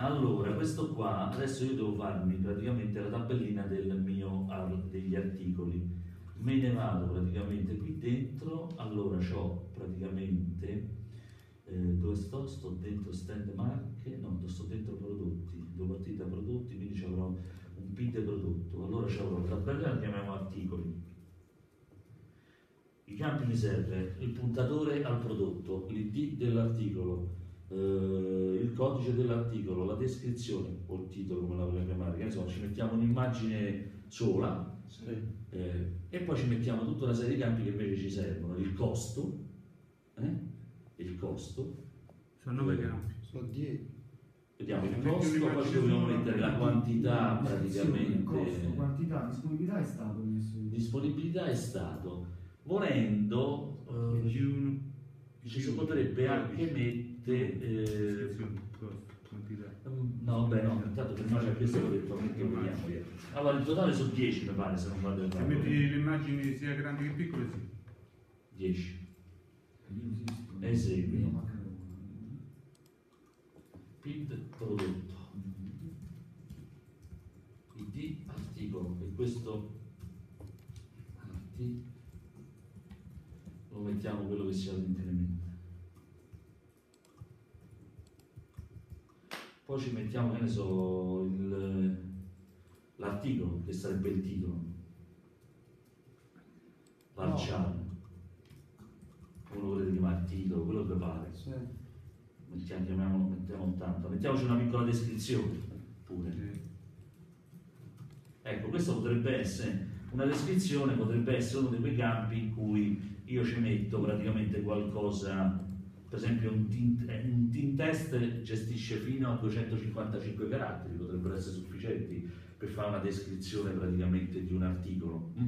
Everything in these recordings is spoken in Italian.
Allora, questo qua, adesso io devo farmi praticamente la tabellina del mio, degli articoli. Me ne vado praticamente qui dentro, allora ho praticamente, eh, dove sto? Sto dentro stand marche, no, sto dentro prodotti, devo partire da prodotti, quindi ci avrò un P di prodotto. Allora ci avrò la tabella, la chiamiamo articoli. I campi mi serve il puntatore al prodotto, l'ID dell'articolo, eh, il codice dell'articolo, la descrizione o il titolo come la vogliamo chiamare, insomma ci mettiamo un'immagine sola sì. eh, e poi ci mettiamo tutta una serie di campi che invece ci servono, il costo, eh? il costo. Sono nove campi. Sono dieci. Vediamo il costo, poi ci dobbiamo mettere la quantità praticamente. Costo, quantità, disponibilità è stato messo. Disponibilità è stato. Volendo, eh, ci si potrebbe anche mettere eh, no, beh, no, intanto prima c'è questo che detto, vediamo. Allora, il totale sono 10 mi pare, se non vado errato. Se metti le immagini sia grandi che piccole, sì. 10. Esegui. PID prodotto. ID articolo. E questo lo mettiamo quello che sia l'incremento. Poi ci mettiamo, che ne so, l'articolo, che sarebbe il titolo, l'arciano, no. uno volete chiamare titolo, quello che pare. Sì. Mettiamo, chiamiamo, mettiamo tanto, mettiamoci una piccola descrizione pure. Sì. Ecco, questo potrebbe essere una descrizione, potrebbe essere uno di quei campi in cui io ci metto praticamente qualcosa per esempio un tint, eh, un tint test gestisce fino a 255 caratteri, potrebbero essere sufficienti per fare una descrizione praticamente di un articolo. Mm?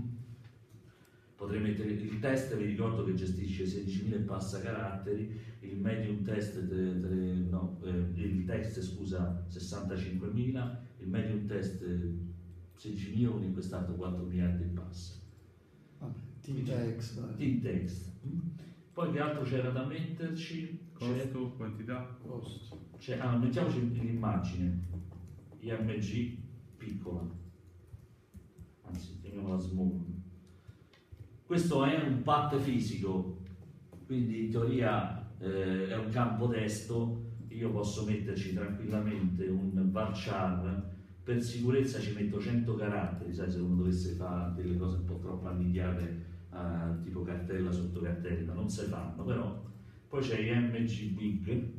Potrei mettere il test, vi ricordo che gestisce 16.000 e passa caratteri, il medium test, de, de, no, eh, il text scusa 65.000, il medium test 16 milioni, quest'altro 4 miliardi e passa. Team text. Team text. Mm? Poi che altro c'era da metterci? Costo, quantità, costo. Ah, mettiamoci l'immagine IMG piccola, anzi chiamiamola small. Questo è un pat fisico, quindi in teoria eh, è un campo testo, io posso metterci tranquillamente un varchar, per sicurezza ci metto 100 caratteri, sai se uno dovesse fare delle cose un po' troppo annidiate uh, tipo cartella sotto cartella, non si fanno, però poi c'è IMG Big,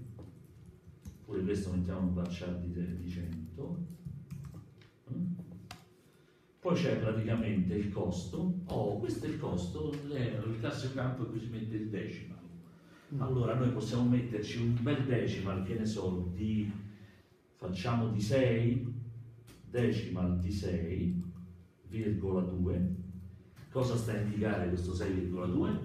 pure questo mettiamo un varchar di, di 100, mm? poi c'è praticamente il costo, oh questo è il costo, il classico campo in cui si mette il decimal, mm. allora noi possiamo metterci un bel decimal, che ne so, di, facciamo di 6, decimal di 6,2 Cosa sta a indicare questo 6,2?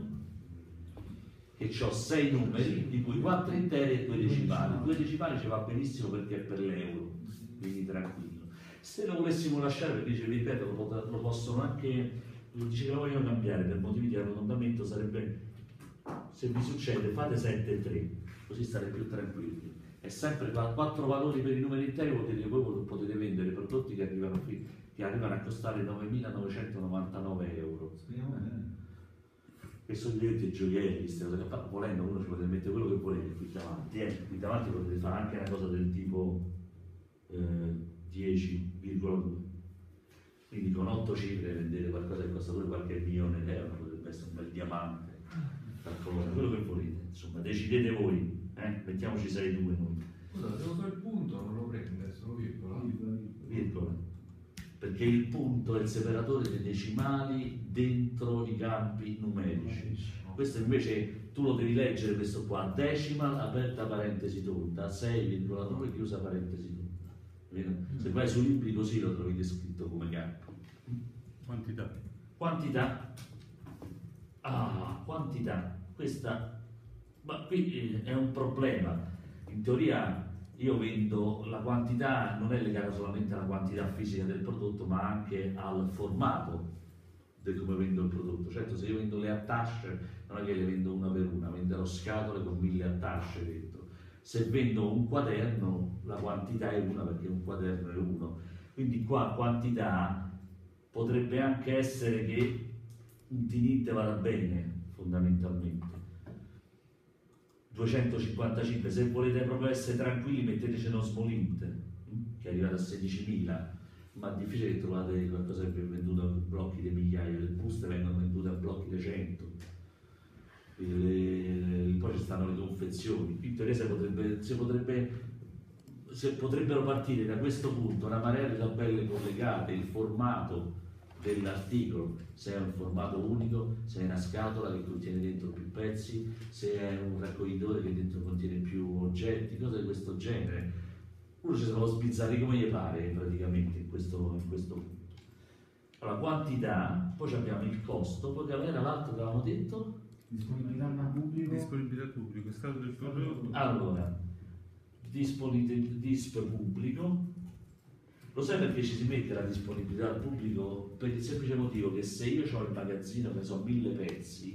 Che ho 6 numeri, di cui 4 interi e 2 decimali. 2 decimali ci va benissimo perché è per l'euro, quindi tranquillo. Se lo volessimo lasciare, perché dice, ripeto, lo, possono anche, dice che lo vogliono cambiare per motivi di arrotondamento, sarebbe, se vi succede, fate 7 e 3, così state più tranquilli. È sempre 4 valori per i numeri interi, vuol dire che voi potete vendere prodotti che arrivano qui che arrivano a costare 9.999 euro. Speriamo bene. E sono diventi gioielli, volendo uno ci potete mettere quello che volete qui davanti, eh. qui davanti potete fare anche una cosa del tipo eh, 10,2. Quindi con 8 cifre vendete qualcosa che costa pure qualche milione di euro, potrebbe essere un bel diamante, quello che volete, insomma decidete voi, eh? mettiamoci 6,2 noi. Scusa, devo fare il punto, non lo prende, solo virgola. Virgola perché il punto è il separatore dei decimali dentro i campi numerici. Questo invece tu lo devi leggere questo qua, decimal aperta parentesi tonda, 6,9 chiusa parentesi tonda. Se vai su libri così lo trovi descritto come campo. Quantità. Quantità. Ah, quantità. Questa, ma qui eh, è un problema. In teoria io vendo la quantità, non è legata solamente alla quantità fisica del prodotto, ma anche al formato di come vendo il prodotto. Certo, se io vendo le attasce, non è che le vendo una per una, venderò scatole con mille attasce dentro. Se vendo un quaderno, la quantità è una perché un quaderno è uno. Quindi qua quantità potrebbe anche essere che un tininte vada bene, fondamentalmente. 255, se volete proprio essere tranquilli metteteci uno smolint, che è arrivato a 16.000 ma è difficile che trovate qualcosa che viene venduto a blocchi di migliaia, le buste vengono vendute a blocchi di 100. E poi ci stanno le confezioni. Teoria si potrebbe, si potrebbe- se potrebbero partire da questo punto una marea di tabelle collegate, il formato dell'articolo, se è un formato unico, se è una scatola che contiene dentro più pezzi, se è un raccoglitore che dentro contiene più oggetti, cose di questo genere uno ci si può sbizzarri come gli pare praticamente in questo, in questo punto. Allora, quantità, poi abbiamo il costo, poi che era l'altro che avevamo detto? Disponibilità al pubblico. Disponibilità al pubblico, stato del prodotto. Allora, disponibilità disp pubblico. Lo sai perché ci si mette la disponibilità al pubblico? Per il semplice motivo che se io ho il magazzino che so mille pezzi,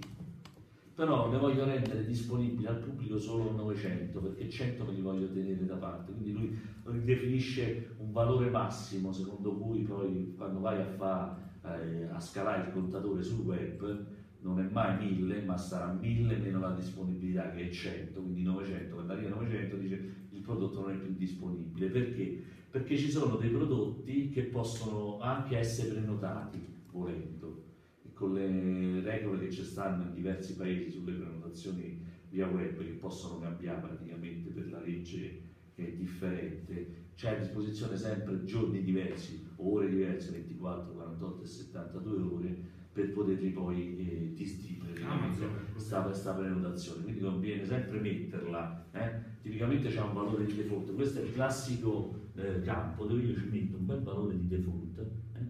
però ne voglio rendere disponibili al pubblico solo 900 perché 100 me li voglio tenere da parte quindi lui ridefinisce un valore massimo secondo cui poi quando vai a, fa, eh, a scalare il contatore sul web non è mai 1000 ma sarà 1000 meno la disponibilità che è 100 quindi 900 quando arriva a 900 dice il prodotto non è più disponibile perché? Perché ci sono dei prodotti che possono anche essere prenotati volendo. E con le regole che ci stanno in diversi paesi sulle prenotazioni via web che possono cambiare praticamente per la legge che è differente, c'è a disposizione sempre giorni diversi, ore diverse, 24, 48 e 72 ore per poterli poi eh, distinguere Amazon, sta, questa prenotazione, quindi conviene sempre metterla, eh? tipicamente c'è un valore di default, questo è il classico eh, campo dove io ci metto un bel valore di default, eh?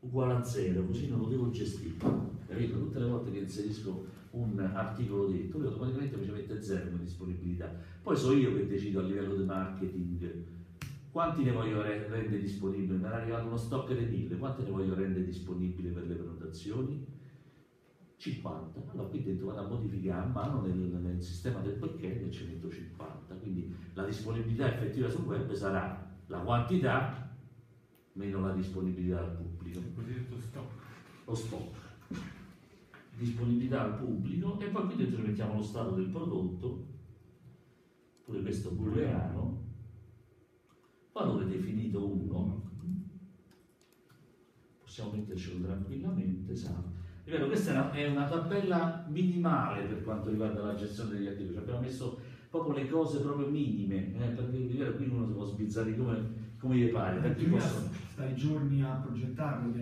uguale a zero, così non lo devo gestire, capito? Tutte le volte che inserisco un articolo detto, lui automaticamente mi ci mette zero come disponibilità, poi so io che decido a livello di marketing quanti ne voglio re- rendere disponibili, mi è arrivato uno stock di 1000, quanti ne voglio rendere disponibili per le prenotazioni? 50, allora qui dentro vado a modificare a mano nel, nel sistema del backend e ci metto 50, quindi la disponibilità effettiva sul web sarà la quantità meno la disponibilità al pubblico, Il cosiddetto stock. lo stock, disponibilità al pubblico e poi qui dentro mettiamo lo stato del prodotto, pure questo booleano, valore definito 1, possiamo mettercelo tranquillamente, salvo. Ripeto, questa è una, è una tabella minimale per quanto riguarda la gestione degli attivi, Ci abbiamo messo proprio le cose proprio minime, eh, perché ripeto, qui uno si può sbizzarri come, come gli pare, perché possono... stai giorni a progettarlo,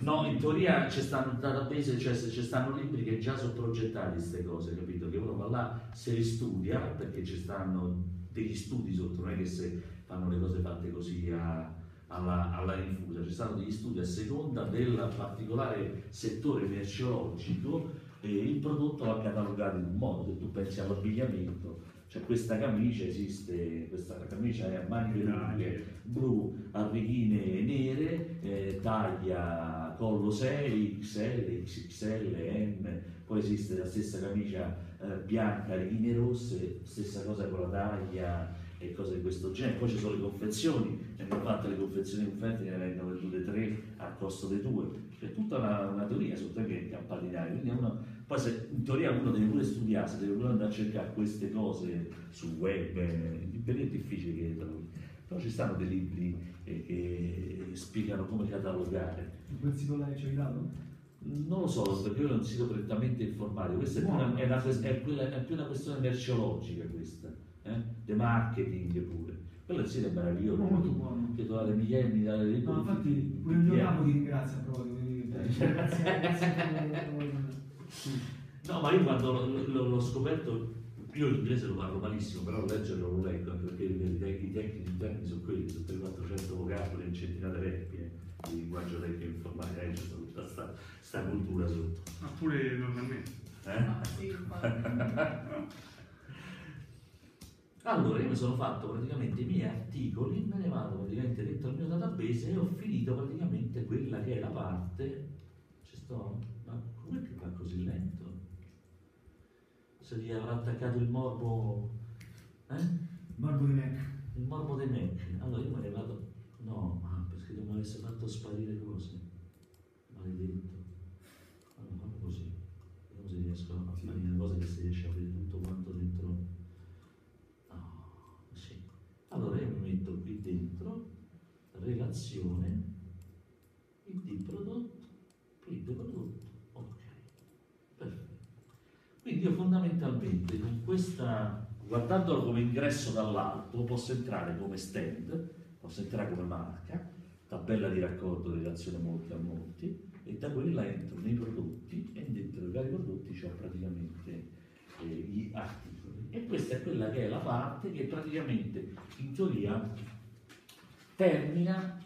No, in teoria ci stanno database, cioè se ci stanno libri che già sono progettati queste cose, capito? Che uno va là, se li studia, perché ci stanno degli studi sotto, non è che se fanno le cose fatte così a- alla, alla rinfusa, ci stanno degli studi a seconda del particolare settore merceologico e il prodotto va catalogato in un modo, se tu pensi all'abbigliamento, cioè questa camicia esiste, questa camicia è a maniche lunghe, blu a righine nere, eh, taglia collo 6, XL, XXL, M, poi esiste la stessa camicia eh, bianca, righine rosse, stessa cosa con la taglia e cose di questo genere. Poi ci sono le confezioni, ne hanno fatte le confezioni offerte, ne vengono vendute tre a costo di due. C'è tutta una, una teoria sotto che è campaninaria, quindi uno, poi se, in teoria uno deve pure studiarsi, deve pure andare a cercare queste cose sul web, eh, per è difficile che trovi. Però ci stanno dei libri eh, che spiegano come catalogare. In quel sito là che ci hai dato? Non lo so, perché io è un sito prettamente informatico, questa è più una, è una è quella- è più una questione merceologica questa, eh? di marketing pure. Quello è è meraviglioso, Molto buono. che trovate migliaia e migliaia di No, infatti in pure il mio capo ti ringrazia proprio. Grazie, grazie. No, ma io quando l'ho, l'ho- l'ho scoperto, io l'inglese lo parlo malissimo, però leggerlo lo leggo, anche perché i tecnici tecnici interni sono quelli, sono 300-400 vocaboli, in centinaia di verbi, eh, di linguaggio tecnico informatica, eh, c'è tutta sta, sta cultura sotto. Ma pure normalmente. Eh? Ah, sì. Allora io mi sono fatto praticamente i miei articoli, me ne vado praticamente dentro il mio database e ho finito praticamente quella che è la parte. Ci sto. Ma come che va così lento? Se gli avrà attaccato il morbo Eh? Barbo di Mac. Il morbo dei Mac. Allora io me ne vado. No, ma perché non mi avesse fatto sparire cose. Maledetto. Allora fammi così. Vediamo se riesco a fare una cosa che si riesce a vedere tutto quanto dentro. No, sì. Allora io mi metto qui dentro relazione, ID prodotto, print prodotto, ok. Perfetto. Quindi io fondamentalmente con questa, guardandolo come ingresso dall'alto, posso entrare come stand, posso entrare come marca, tabella di raccordo relazione molti a molti, e da quella entro nei prodotti e dentro i vari prodotti c'ho praticamente eh, gli articoli. E questa è quella che è la parte che praticamente in teoria termina,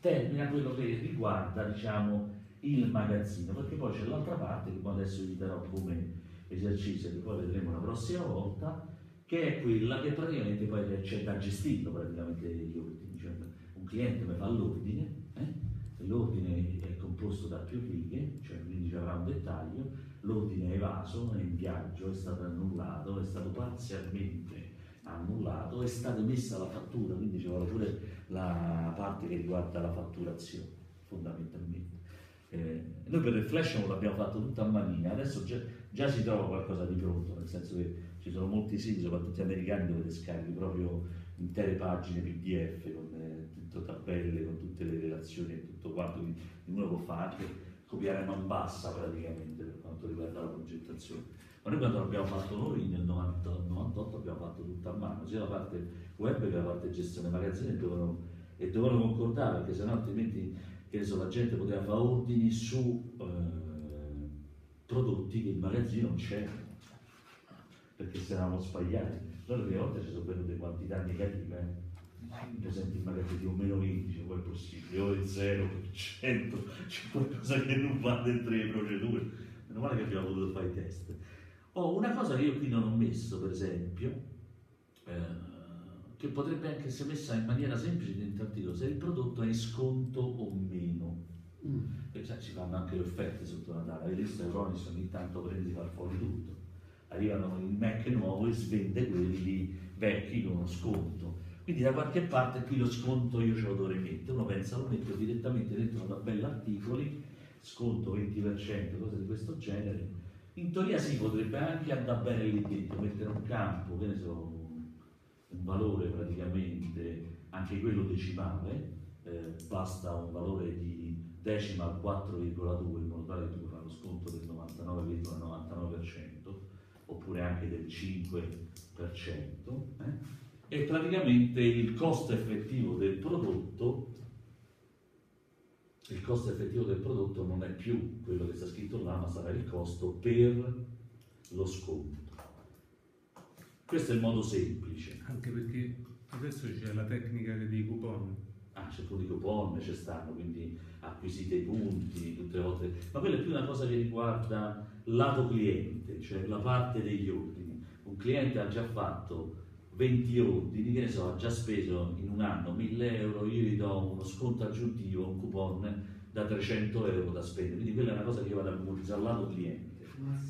termina quello che riguarda diciamo, il magazzino, perché poi c'è l'altra parte che adesso vi darò come esercizio che poi vedremo la prossima volta, che è quella che praticamente poi c'è da gestirlo praticamente gli ordini. Cioè, un cliente mi fa l'ordine, eh? l'ordine è composto da più righe, cioè quindi ci avrà un dettaglio, l'ordine è evaso, è in viaggio, è stato annullato, è stato parzialmente annullato, è stata emessa la fattura, quindi ci vuole pure la parte che riguarda la fatturazione, fondamentalmente. Eh, noi per il flash non l'abbiamo fatto tutta a manina, adesso già, già si trova qualcosa di pronto, nel senso che ci sono molti siti, soprattutto americani, dove scarichi proprio intere pagine PDF con eh, tutte tabelle, con tutte le relazioni e tutto quanto, quindi uno può fare anche copiare a man bassa praticamente per quanto riguarda la progettazione. Ma noi quando l'abbiamo fatto noi nel 90 98 abbiamo fatto tutta a mano, sia la parte web che la parte gestione magazzini dovevano, e dovevano concordare perché sennò altrimenti so, la gente poteva fare ordini su eh, prodotti che in magazzino non c'erano perché se eravamo sbagliati. Noi le volte ci sono venute quantità negative, eh. per esempio in magazzino un meno 20, dice, come è possibile, o il 0%, c'è qualcosa che non va dentro le procedure. Meno male che abbiamo voluto fare i test. Oh, una cosa che io qui non ho messo, per esempio, eh, che potrebbe anche essere messa in maniera semplice dentro l'articolo, se il prodotto è in sconto o meno. Mm. Perché ci fanno anche le offerte sotto Natale, avete visto Euronis ogni tanto prende far fuori tutto. Arrivano il Mac nuovo e svende quelli vecchi con uno sconto. Quindi da qualche parte qui lo sconto io ce lo dovrei mettere, uno pensa lo metto direttamente dentro una tabella articoli, sconto 20%, cose di questo genere. In teoria si potrebbe anche andare bene lì dentro, mettere un campo, che ne so, un valore praticamente, anche quello decimale, eh, basta un valore di decimal 4,2 in modo tale che tu fare lo sconto del 99,99% oppure anche del 5%. eh? E praticamente il costo effettivo del prodotto il costo effettivo del prodotto non è più quello che sta scritto là, ma sarà il costo per lo sconto. Questo è il modo semplice. Anche perché adesso c'è la tecnica dei coupon. Ah, c'è pure i coupon, ci stanno, quindi acquisite i punti tutte le volte. Ma quella è più una cosa che riguarda lato cliente, cioè la parte degli ordini. Un cliente ha già fatto 20 ordini, che ne so, ha già speso in un anno 1000 euro, io gli do uno sconto aggiuntivo, un coupon da 300 euro da spendere. Quindi quella è una cosa che io vado a memorizzare al lato cliente.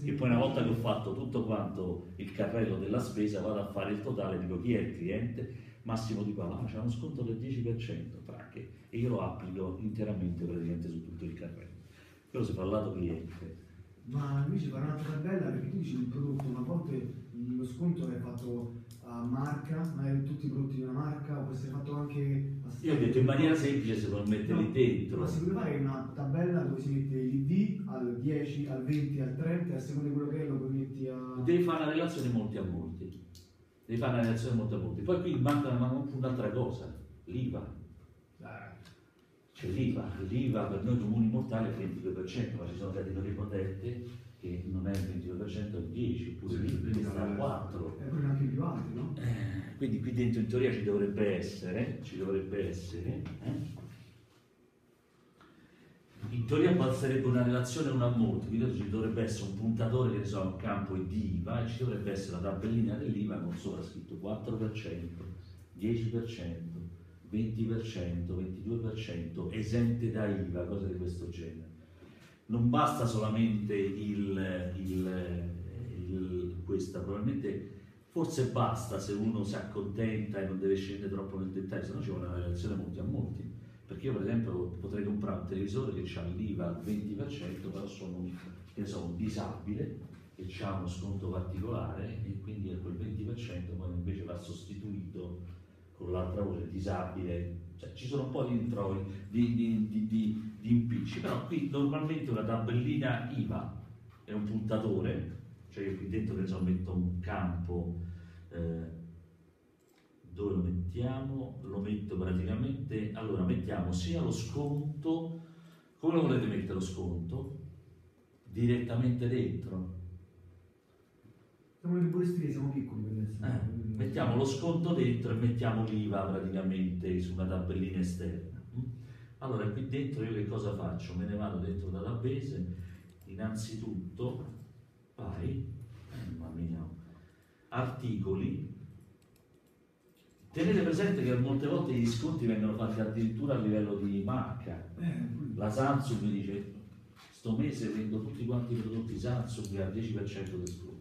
E poi una volta che ho fatto tutto quanto il carrello della spesa vado a fare il totale, dico chi è il cliente, massimo di qua, ah, c'è uno sconto del 10%, tracche, e io lo applico interamente praticamente su tutto il carrello. Quello si fa al lato cliente. Ma invece fare un'altra tabella perché tu dici il prodotto, una volte lo sconto è fatto a marca, magari tutti i prodotti di una marca, o può essere fatto anche Io ho detto in maniera semplice si può metterli No, dentro. Ma si può fare una tabella dove si mette l'ID al 10, al 20, al 30, a seconda di quello che è lo metti a. Devi fare una relazione molti a molti. Devi fare una relazione molti a molti. Poi qui manca una- un'altra cosa, l'IVA. C'è l'IVA, l'IVA per noi comuni mortali è il 22%, ma ci sono categorie protette che non è il 22%, è il 10%, oppure al 4%. E poi anche più alti, no? Eh, quindi qui dentro in teoria ci dovrebbe essere, ci dovrebbe essere, eh? in teoria passerebbe una relazione uno a molti, quindi ci dovrebbe essere un puntatore che ne so, un campo di IVA e ci dovrebbe essere la tabellina dell'IVA con sopra scritto 4%, 10%, 20%, 22%, esente da IVA, cose di questo genere. Non basta solamente il, il- il- questa, probabilmente Forse basta se uno si accontenta e non deve scendere troppo nel dettaglio, se no ci vuole una relazione molti a molti. Perché io per esempio potrei comprare un televisore che ha l'IVA al 20%, però sono so, un disabile e ha uno sconto particolare e quindi quel 20% poi invece va sostituito con l'altra voce disabile. Cioè, ci sono un po' di introvoli, di, di, di, di, impicci, però qui normalmente una tabellina IVA è un puntatore, cioè io qui dentro che so, metto un campo eh, dove lo mettiamo? Lo metto praticamente, allora mettiamo sia lo sconto, come lo volete mettere lo sconto? Direttamente dentro. Siamo buresteria, siamo piccoli per. Eh, mettiamo lo sconto dentro e mettiamo l'IVA praticamente su una tabellina esterna. Allora qui dentro io che cosa faccio? Me ne vado dentro la database, innanzitutto, vai, eh, mamma mia, articoli, Tenete presente che molte volte gli sconti vengono fatti addirittura a livello di marca. Eh, La Samsung mi dice, sto mese vendo tutti quanti i prodotti Samsung al 10% di sconto.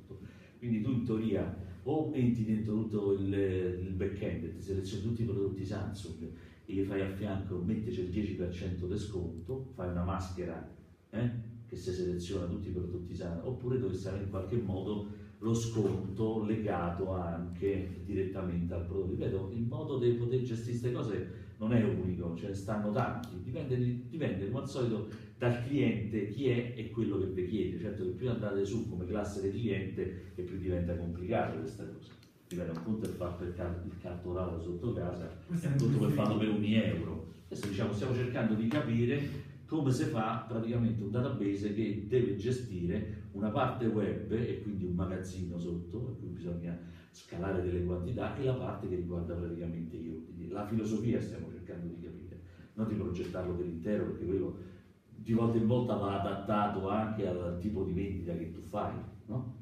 Quindi tu in teoria o metti dentro tutto il, il back-end, ti selezioni tutti i prodotti Samsung e gli fai a fianco, mettici il 10% di sconto, fai una maschera eh, che si seleziona tutti i prodotti Samsung, oppure dovresti avere in qualche modo lo sconto legato anche direttamente al prodotto. Ripeto, il modo di poter gestire queste cose non è unico, ce ne stanno tanti, dipende, dipende come al solito dal cliente chi è e quello che vi chiede. Certo che più andate su come classe di cliente e più diventa complicato questa cosa. Ripeto, un conto è fatto il, car- il cartorato sotto casa e un conto fatto per un euro. Adesso diciamo stiamo cercando di capire come si fa praticamente un database che deve gestire una parte web e quindi un magazzino sotto, a cui bisogna scalare delle quantità, e la parte che riguarda praticamente gli ordini. La filosofia stiamo cercando di capire, non di progettarlo per intero, perché quello di volta in volta va adattato anche al tipo di vendita che tu fai. No?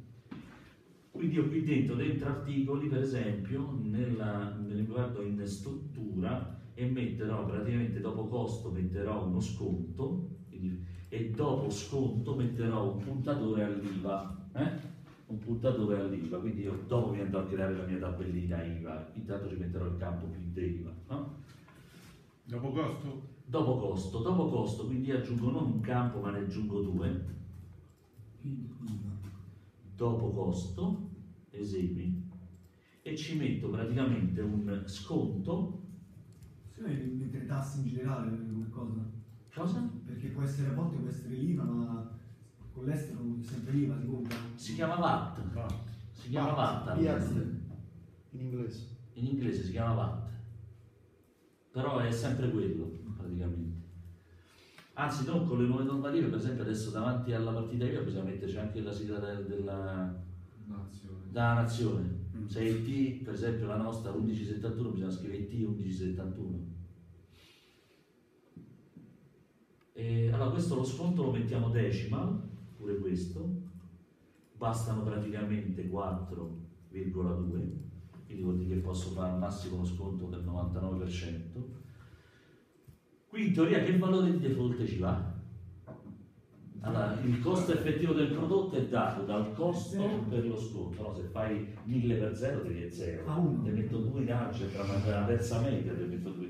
Quindi io qui dentro, dentro articoli, per esempio, nella, me ne guardo in struttura e metterò praticamente dopo costo metterò uno sconto quindi, e dopo sconto metterò un puntatore all'IVA eh? un puntatore all'IVA quindi io dopo mi andrò a creare la mia tabellina IVA intanto ci metterò il campo PID IVA no? Dopo costo? Dopo costo dopo costo quindi aggiungo non un campo ma ne aggiungo due dopo costo esegui e ci metto praticamente un sconto Se no mettere tasse in generale come cosa? cosa? Perché può essere a volte può essere l'IVA, ma con l'estero è sempre l'IVA si compra. si chiama VAT Va. si chiama VAT VAT, in inglese. in inglese si chiama VAT però è sempre quello praticamente. Anzi non con le nuove normative per esempio adesso davanti alla partita IVA bisogna metterci anche la sigla del- della, Nazione. della nazione. Se è il T per esempio la nostra 1171 bisogna scrivere T 1171 e, allora questo lo sconto lo mettiamo decimal pure questo. Bastano praticamente 4,2 quindi vuol dire che posso fare al massimo uno sconto del 99%. Qui in teoria che valore di default ci va? Allora, il costo effettivo del prodotto è dato dal costo per lo sconto, no? se fai 1000 per 0 devi è 0, A uno. ti metto 2 in tra la terza media ti metto 2 in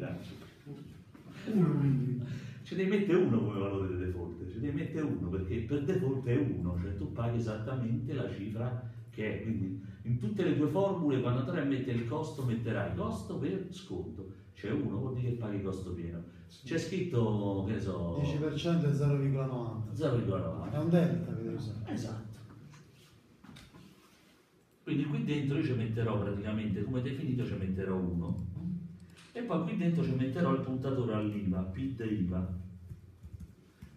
quindi. Ci devi mettere uno come valore di default, ci devi mettere uno perché per default è uno, cioè tu paghi esattamente la cifra che è, quindi in tutte le tue formule quando andrai a mettere il costo metterai costo per sconto, c'è uno vuol dire che paghi il costo pieno, c'è scritto che ne so 10% è 0,90. 0,90, È un delta devi usare. esatto. Quindi qui dentro io ci metterò praticamente come definito ci metterò uno e poi qui dentro ci metterò il puntatore all'IVA, PID IVA.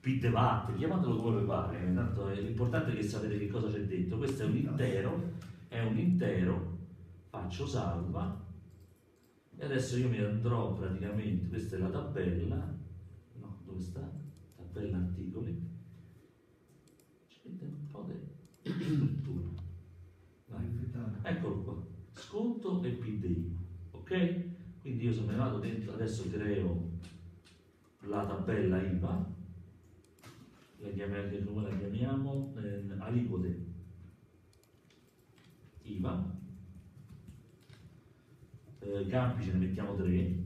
PID VAT, chiamatelo come vi pare, tanto è- l'importante è che sapete che cosa c'è dentro. Questo è un intero, è un intero, faccio salva e adesso io mi andrò praticamente, questa è la tabella, no, dove sta? Tabella articoli, mette un po' di struttura. Eccolo qua, sconto e PDI, ok? Quindi io ne vado dentro, adesso creo la tabella IVA, la chiamiamo, come la chiamiamo? Eh, aliquote IVA, eh, campi ce ne mettiamo tre,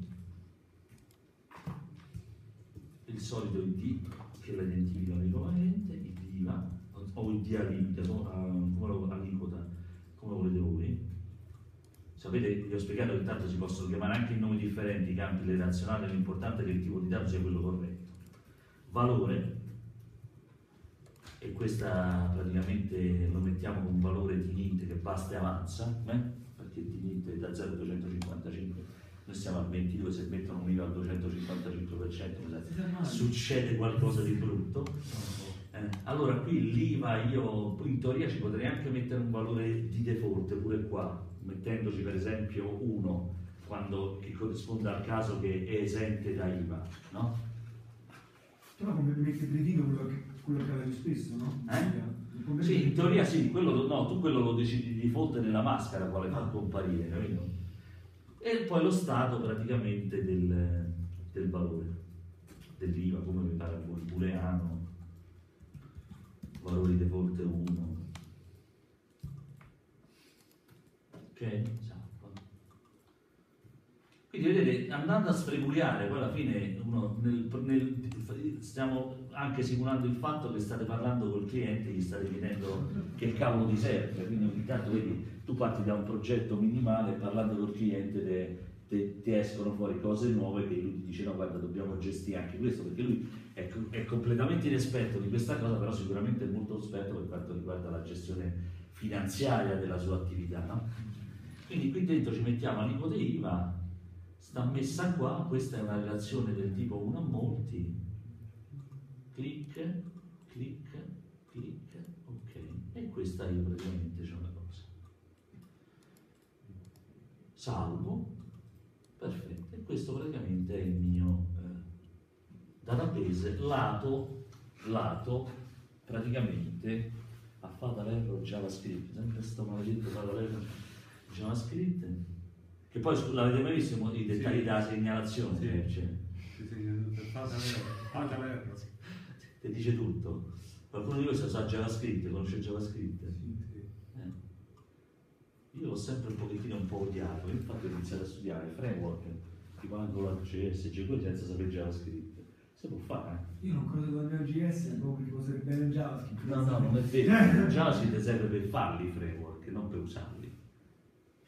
il solito ID che la identifica uniformemente, ID IVA o ID aliquota, come lo, aliquota, come volete voi. Sapete, vi ho spiegato che intanto si possono chiamare anche in nomi differenti i campi relazionali, l'importante è che il tipo di dato sia quello corretto. Valore, e questa praticamente lo mettiamo con un valore di int che basta e avanza, eh? Il è da 0 a 255, noi siamo al 22, se mettono un IVA al 255%, mi sa- succede qualcosa di brutto. Eh, allora qui l'IVA io in teoria ci potrei anche mettere un valore di default pure qua, mettendoci per esempio 1 quando, che corrisponde al caso che è esente da IVA, no? Però come metti predino quello che, quello che avevi spesso, no? Eh? Sì, in teoria sì, quello, lo- no, tu quello lo decidi di default nella maschera quale far comparire, capito? E poi lo stato praticamente del, del valore dell'IVA, come mi pare voi, booleano, valori default 1. Ok? Esatto. Quindi vedete, andando a sfreguliare, poi alla fine uno nel- nel- stiamo anche simulando il fatto che state parlando col cliente, gli state chiedendo che cavolo ti serve, quindi ogni tanto vedi, tu parti da un progetto minimale parlando col cliente te- te- ti escono fuori cose nuove che lui ti dice no guarda dobbiamo gestire anche questo perché lui è, è completamente inesperto di questa cosa però sicuramente è molto esperto per quanto riguarda la gestione finanziaria della sua attività no? quindi qui dentro ci mettiamo aliquote IVA sta messa qua questa è una relazione del tipo 1 a molti. Clic clic clic ok. E questa io praticamente c'è una cosa. Salvo. Perfetto. E questo praticamente è il mio eh, database lato lato praticamente a fatal error JavaScript. Sempre sto maledetto fatal error JavaScript che poi l'avete mai visto i dettagli Sì. della segnalazione Sì. cioè, fate l'error. ti dice tutto qualcuno di voi sa JavaScript conosce JavaScript Sì, sì. Eh. Io l'ho sempre un pochettino un po' odiato, infatti ho iniziato a studiare framework, tipo Angular, JS, jQuery senza sapere JavaScript. Si può fare. Io non credo che il GS proprio sarebbe bene JavaScript. No, no, non è vero. JavaScript serve per farli i framework, non per usarli.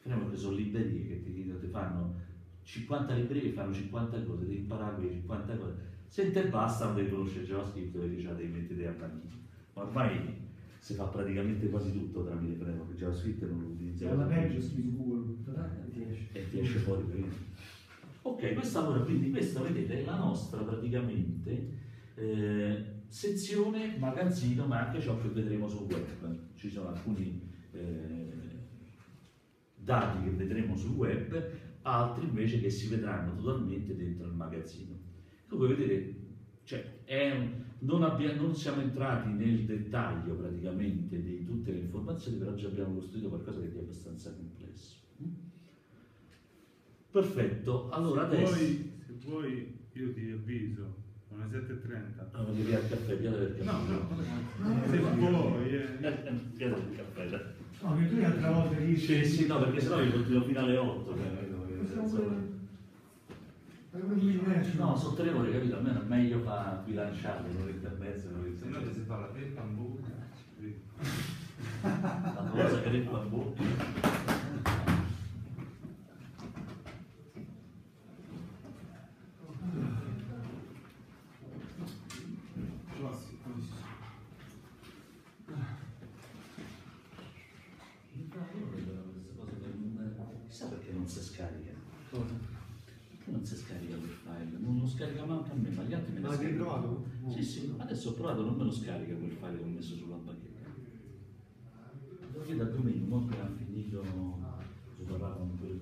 I framework sono librerie che ti, ti fanno 50 librerie che fanno 50 cose, devi imparare quelle 50 cose. Se te basta non devi conoscere JavaScript, devi, già devi mettere a bambini. Ma ormai si fa praticamente quasi tutto tramite framework. JavaScript non lo utilizza. Se alla peggio su Google, e ti esce. e ti esce fuori prima. Ok, questa allora, quindi questa vedete è la nostra praticamente eh, sezione magazzino, ma anche ciò che vedremo sul web. Ci sono alcuni eh, dati che vedremo sul web, altri invece che si vedranno totalmente dentro il magazzino. Come vedete, cioè, è un- non, abbia- non siamo entrati nel dettaglio praticamente di tutte le informazioni, però già abbiamo costruito qualcosa che è abbastanza complesso. Perfetto, allora se adesso... Vuoi, se vuoi io ti avviso, sono le 7.30. Ah, voglio via il caffè, via del caffè. No, no, No, se no, vuoi, eh. Via del caffè, dai. No, che tu l'altra volta Sì, dici... sì, no, perché sennò io continuo fino alle 8. Possiamo pure- Fai come dici, eh, No, sono tre ore, capito? Almeno è meglio fa bilanciare, un'oretta e mezza, un'oretta Se e no mezza. si fa la peppa in bocca. La cosa che hai detto a bocca. Chissà perché non si scarica. Perché non si scarica quel file? Non lo scarica manco a me, ma gli altri me lo Ma hai scaricano. provato? Sì, sì, adesso ho provato, non me lo scarica quel file che ho messo sulla bacheca. Devo chiedere a Domenico, mo che ha finito su parlare con quelle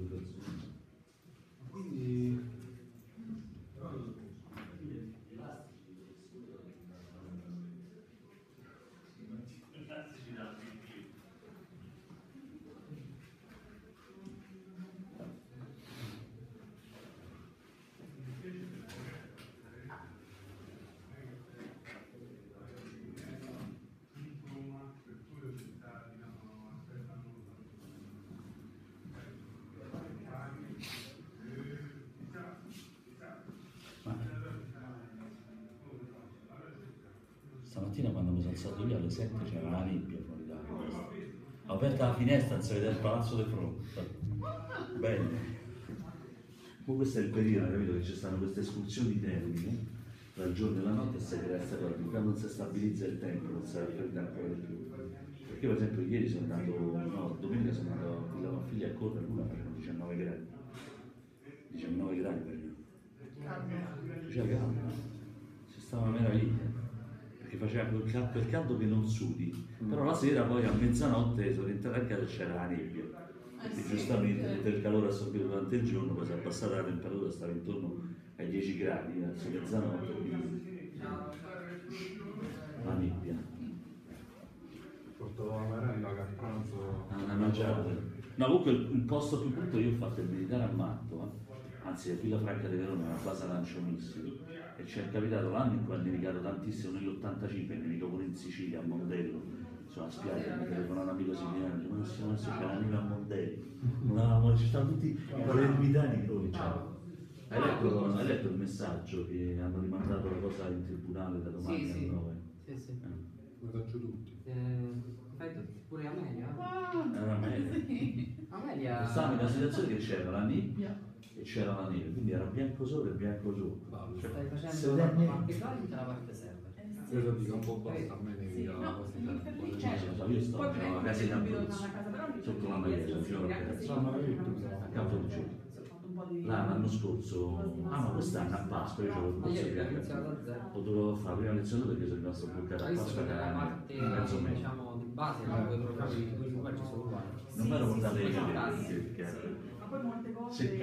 Stamattina quando mi sono alzato io alle 7 c'era la nebbia fuori dalla finestra. Ho aperto la finestra e si vede il palazzo di fronte. Bello. Poi questo è il periodo, capito, che ci stanno queste escursioni termiche tra il giorno e la notte e crea questa cosa. Quando non si stabilizza il tempo, non si raffredda ancora di più. Perché per esempio ieri sono andato, no, domenica sono andato a Villa Panfiglia a correre, l'una faceva 19 gradi. 19 gradi per me. Faceva caldo, si stava una meraviglia, perché faceva quel caldo, quel caldo che non sudi, però la sera poi a mezzanotte sono entrato a casa e c'era la nebbia, perché giustamente tutto il calore assorbito durante il giorno, poi si è abbassata la temperatura, stava intorno ai 10 gradi verso mezzanotte, quindi la nebbia. Portavo la merenda che a pranzo. Ah, una mangiata. No, comunque il, il posto più brutto io ho fatto il militare a Matto, eh. Anzi è Villa Franca di Verona, una base aranciomissima. E ci è capitato l'anno in cui ha nevicato tantissimo, nell'85 è nevicato pure in Sicilia, a Mondello, sulla spiaggia, mi telefona un amico siciliano, ma siamo adesso c'è la neve a Mondello, non avevamo, ci stavano tutti i palermitani oh, ciao. Hai letto, hai letto il messaggio che hanno rimandato la cosa in tribunale da domani Sì, alle sì. 9? Sì, sì. Eh. Lo faccio tutti. Eh, fai pure Amelia? Era meglio. Amelia... Stavo in una situazione che c'era la nebbia e c'era la neve, quindi era bianco sopra e bianco su. Cioè, Stai se facendo la parte fronte e la parte server. Credo dica un po' basta, a me ne Sì, no, Cioè, io sto la casa in Abruzzo, a sotto la maglietta, io io a Campo di Cielo. ho fatto un po' di- Là l'anno scorso, ah ma quest'anno a Pasqua io avevo il corso di. Ho dovuto fare la prima lezione perché sono rimasto bloccato a Pasqua che nella era mezzo metro. Di base la due programmi di cui ci sono uguali. Non i sì, capelli sì. perché Ma poi molte cose